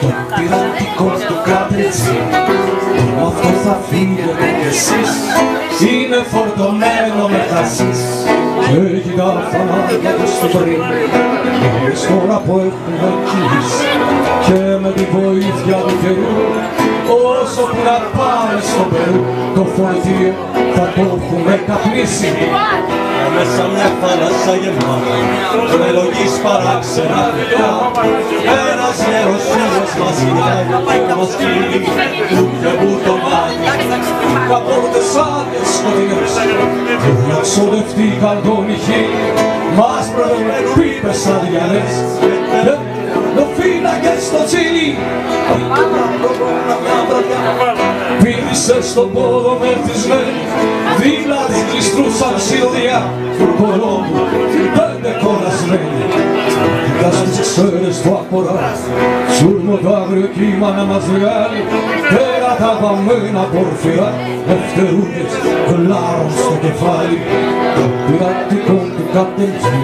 το πειρατικό του κατρετσί αυτό θα φύγετε κι εσείς. Είναι φορτωμένο με χασίς. Έχει τα φανάρια του στο πριν Μόλις τώρα που έχουμε κλείσει και με τη βοήθεια του καιρού όσο που να πάμε στο Περού το φορτίο θα το έχουμε καπνίσει μέσα μια θάλασσα γεμάτα με λογής παράξενα παιδιά ένας νέος φίλος μας κοιτάει και μας κλείνει και που το μάθει Καπόρτες άδειες σκοτεινές. Να ξοδευτήκαν τον ηχή μας προδεύουν πίπες αδιανές το φύλακες στο τσίλι Πήρησε στον πόδο μεθυσμένη δίπλα της κλειστρούσαν σιλδιά του κολόμπου την πέντε κολλασμένη Κοιτάς τις ξέρες του αποράς. Σούρμο το άγριο κύμα να μας βγάλει. Πέρα τα βαμμένα πορφυρά ευτερούγες κλάρων στο κεφάλι το πειρατικό του κατελτζή